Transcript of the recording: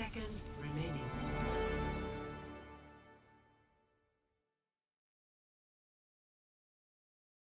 seconds remaining.